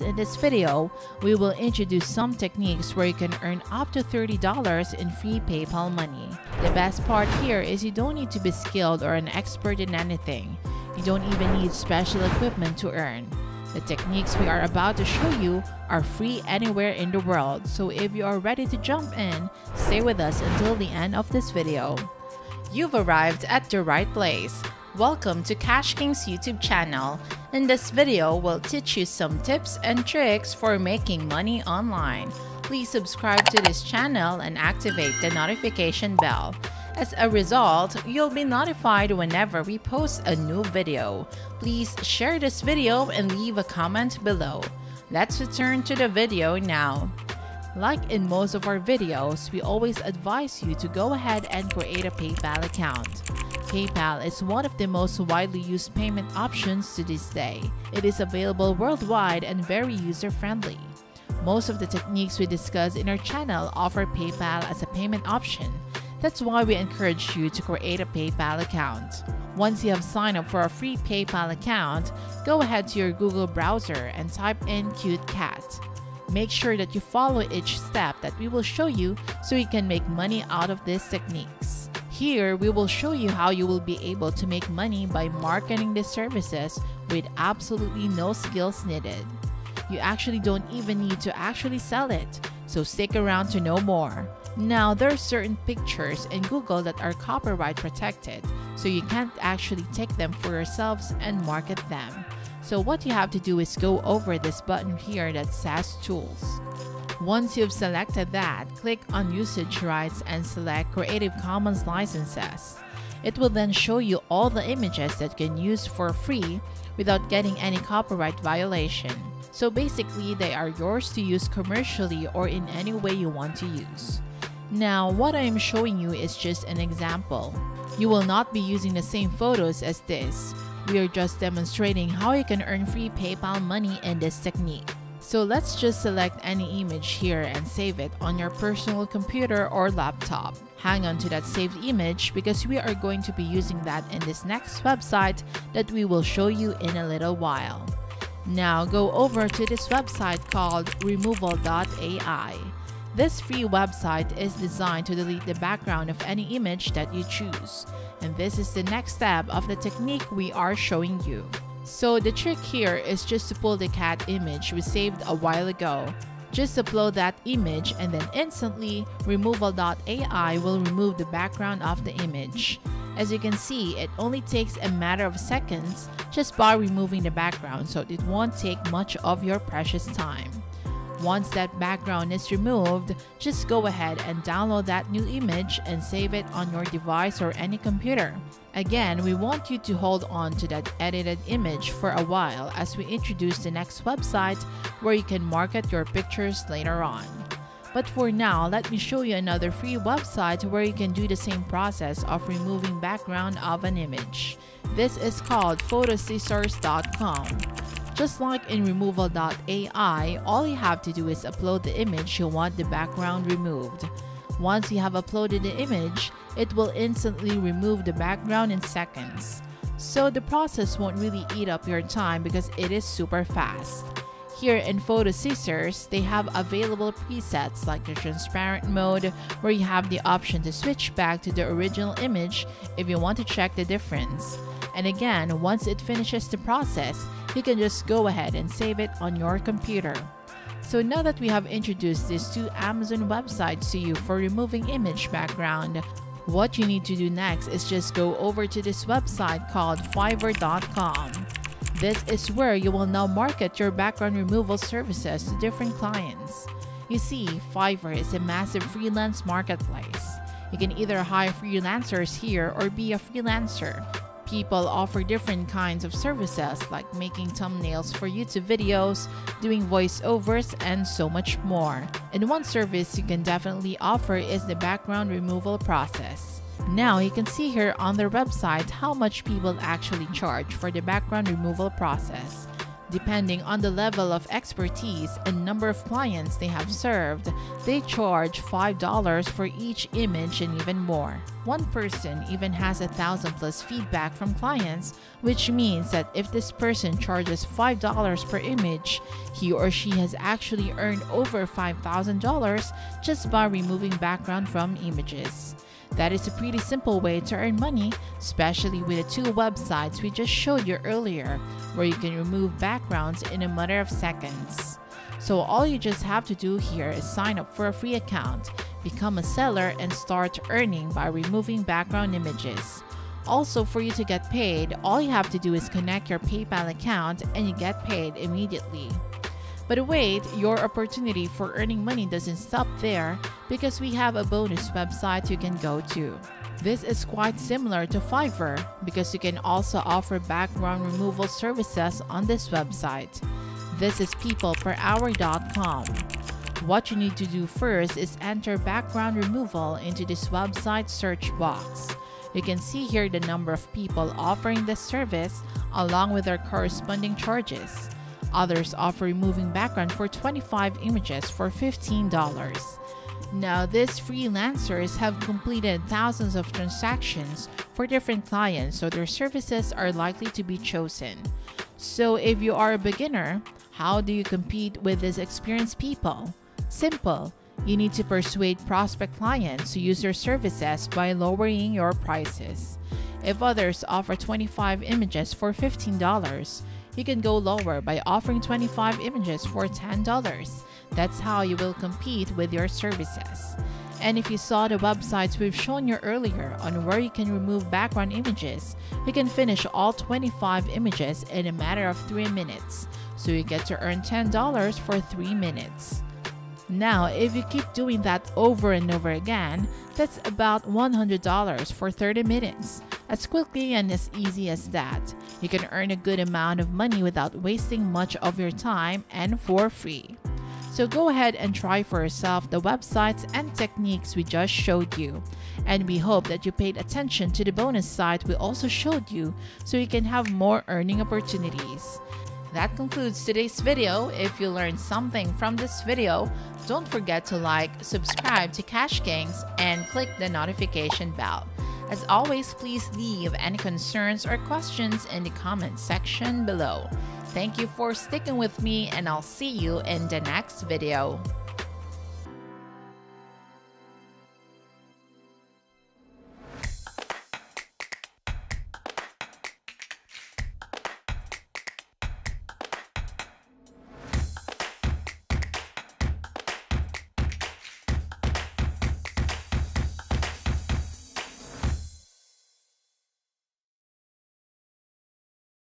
In this video, we will introduce some techniques where you can earn up to $30 in free PayPal money. The best part here is you don't need to be skilled or an expert in anything. You don't even need special equipment to earn. The techniques we are about to show you are free anywhere in the world, so if you are ready to jump in, stay with us until the end of this video. You've arrived at the right place. Welcome to Cash King's YouTube channel. In this video, we'll teach you some tips and tricks for making money online. Please subscribe to this channel and activate the notification bell. As a result, you'll be notified whenever we post a new video. Please share this video and leave a comment below. Let's return to the video now. Like in most of our videos, we always advise you to go ahead and create a PayPal account. PayPal is one of the most widely used payment options to this day. It is available worldwide and very user-friendly. Most of the techniques we discuss in our channel offer PayPal as a payment option. That's why we encourage you to create a PayPal account. Once you have signed up for a free PayPal account, go ahead to your Google browser and type in cute cat. Make sure that you follow each step that we will show you so you can make money out of these techniques. Here, we will show you how you will be able to make money by marketing the services with absolutely no skills needed. You actually don't even need to actually sell it, so stick around to know more. Now, there are certain pictures in Google that are copyright protected, so you can't actually take them for yourselves and market them. So what you have to do is go over this button here that says Tools. Once you've selected that, click on Usage Rights and select Creative Commons licenses. It will then show you all the images that you can use for free without getting any copyright violation. So basically, they are yours to use commercially or in any way you want to use. Now, what I am showing you is just an example. You will not be using the same photos as this. We are just demonstrating how you can earn free PayPal money in this technique. So let's just select any image here and save it on your personal computer or laptop. Hang on to that saved image because we are going to be using that in this next website that we will show you in a little while. Now go over to this website called removal.ai. This free website is designed to delete the background of any image that you choose. And this is the next step of the technique we are showing you. So the trick here is just to pull the cat image we saved a while ago. Just upload that image and then instantly removal.ai will remove the background of the image. As you can see, it only takes a matter of seconds just by removing the background so it won't take much of your precious time. Once that background is removed, just go ahead and download that new image and save it on your device or any computer. Again, we want you to hold on to that edited image for a while as we introduce the next website where you can market your pictures later on. But for now, let me show you another free website where you can do the same process of removing background of an image. This is called photoscissors.com. Just like in removal.ai, all you have to do is upload the image you want the background removed. Once you have uploaded the image, it will instantly remove the background in seconds. So the process won't really eat up your time because it is super fast. Here in Photo Scissors, they have available presets like the transparent mode where you have the option to switch back to the original image if you want to check the difference. And again, once it finishes the process, you can just go ahead and save it on your computer. So now that we have introduced these two amazing websites to you for removing image background, what you need to do next is just go over to this website called fiverr.com. This is where you will now market your background removal services to different clients. You see, Fiverr is a massive freelance marketplace. You can either hire freelancers here or be a freelancer, People offer different kinds of services like making thumbnails for YouTube videos, doing voiceovers, and so much more. And one service you can definitely offer is the background removal process. Now you can see here on their website how much people actually charge for the background removal process. Depending on the level of expertise and number of clients they have served, they charge $5 for each image and even more. One person even has a thousand plus feedback from clients, which means that if this person charges $5 per image, he or she has actually earned over $5,000 just by removing background from images. That is a pretty simple way to earn money, especially with the two websites we just showed you earlier, where you can remove backgrounds in a matter of seconds. So all you just have to do here is sign up for a free account, become a seller, and start earning by removing background images. Also, for you to get paid, all you have to do is connect your PayPal account and you get paid immediately. But wait, your opportunity for earning money doesn't stop there because we have a bonus website you can go to. This is quite similar to Fiverr because you can also offer background removal services on this website. This is peopleperhour.com. What you need to do first is enter background removal into this website search box. You can see here the number of people offering this service along with their corresponding charges. Others offer removing background for 25 images for $15. Now, these freelancers have completed thousands of transactions for different clients, so their services are likely to be chosen. So, if you are a beginner, how do you compete with these experienced people? Simple. You need to persuade prospect clients to use your services by lowering your prices. If others offer 25 images for $15, you can go lower by offering 25 images for $10. That's how you will compete with your services. And if you saw the websites we've shown you earlier on where you can remove background images, you can finish all 25 images in a matter of 3 minutes. So you get to earn $10 for 3 minutes. Now, if you keep doing that over and over again, that's about $100 for 30 minutes. As quickly and as easy as that, you can earn a good amount of money without wasting much of your time and for free. So go ahead and try for yourself the websites and techniques we just showed you. And we hope that you paid attention to the bonus site we also showed you so you can have more earning opportunities. That concludes today's video. If you learned something from this video, don't forget to like, subscribe to Cash Kings, and click the notification bell. As always, please leave any concerns or questions in the comment section below. Thank you for sticking with me and I'll see you in the next video.